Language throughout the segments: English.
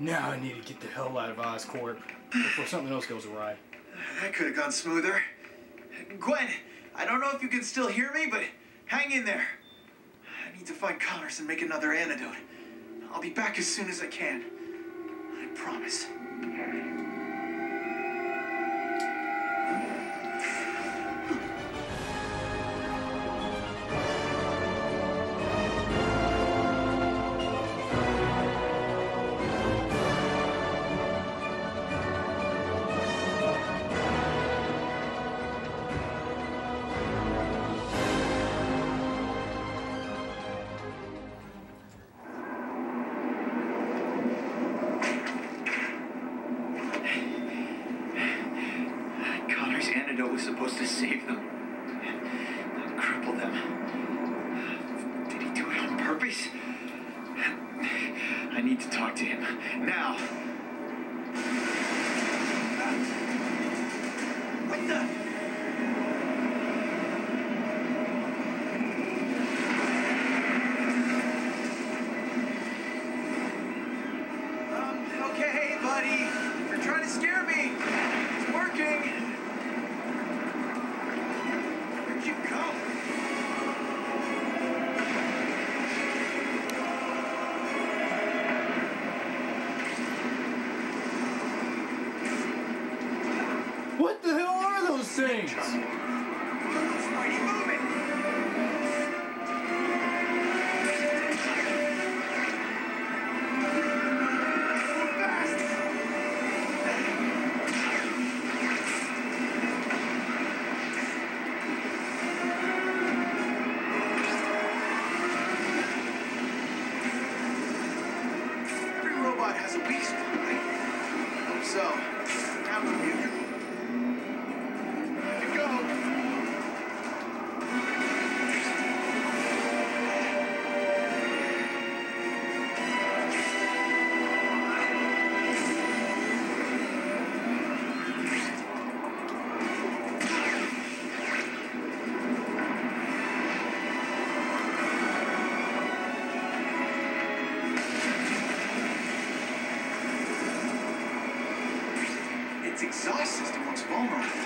Now I need to get the hell out of Oscorp before something else goes awry. That could have gone smoother. Gwen, I don't know if you can still hear me, but hang in there. I need to find Connors and make another antidote. I'll be back as soon as I can. I promise. Need to talk to him. Now. What the? Every has a weak spot, right? So. Now from you. vulnerable.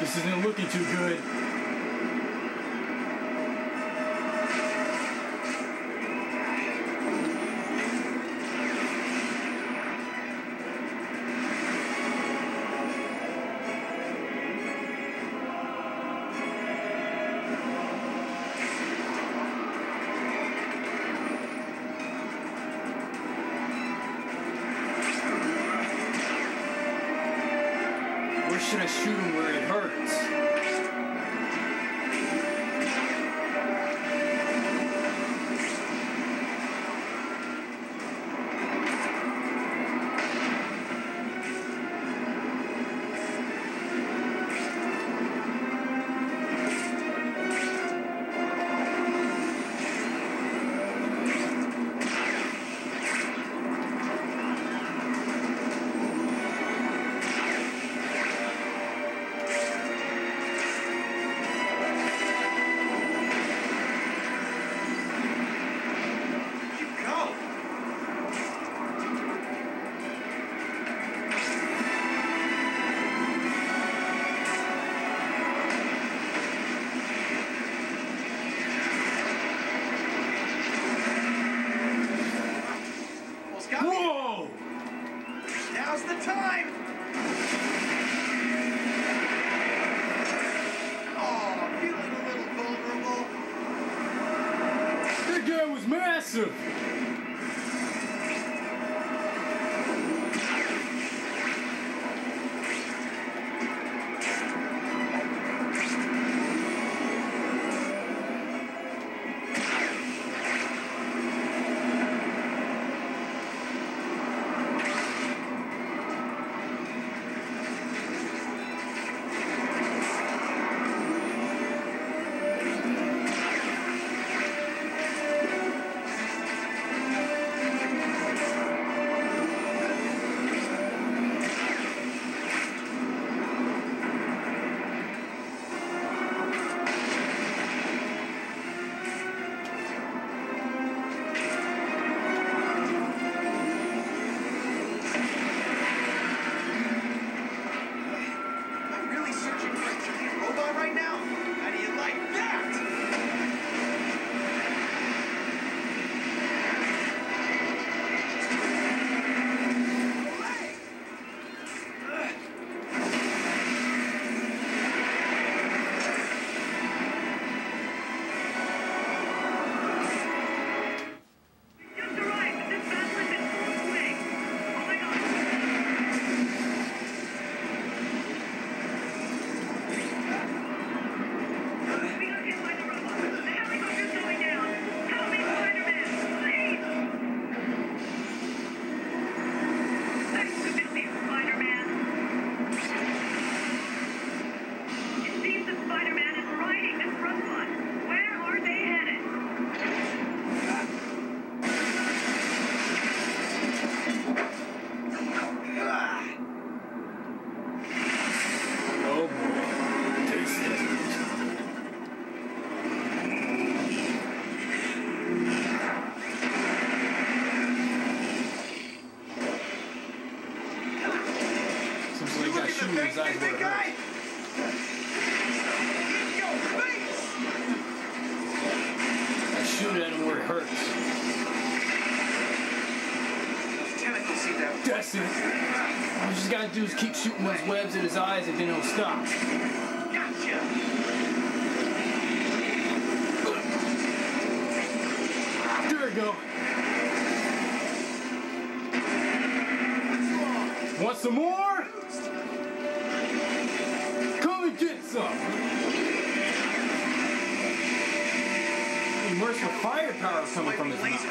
This isn't looking too good. Should I shoot him where it hurts? The time. Oh, feeling a little vulnerable. That guy was massive! Hurts. In your face! I shoot at him where it hurts. That's it. All you just gotta do is keep shooting those webs at his eyes and then he'll stop. Gotcha! There we go. Want some more? And get some. Firepower coming from his mouth.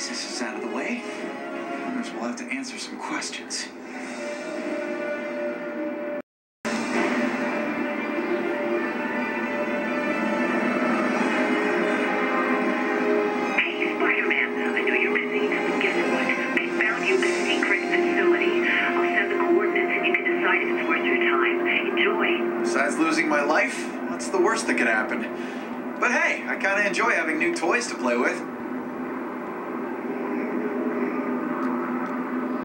Crisis is out of the way, owners will have to answer some questions. Hey, Spider-Man, I know you're busy. Guess what? I found you a secret facility. I'll send the coordinates and you can decide if it's worth your time. Enjoy. Besides losing my life, what's the worst that could happen? But hey, I kinda enjoy having new toys to play with.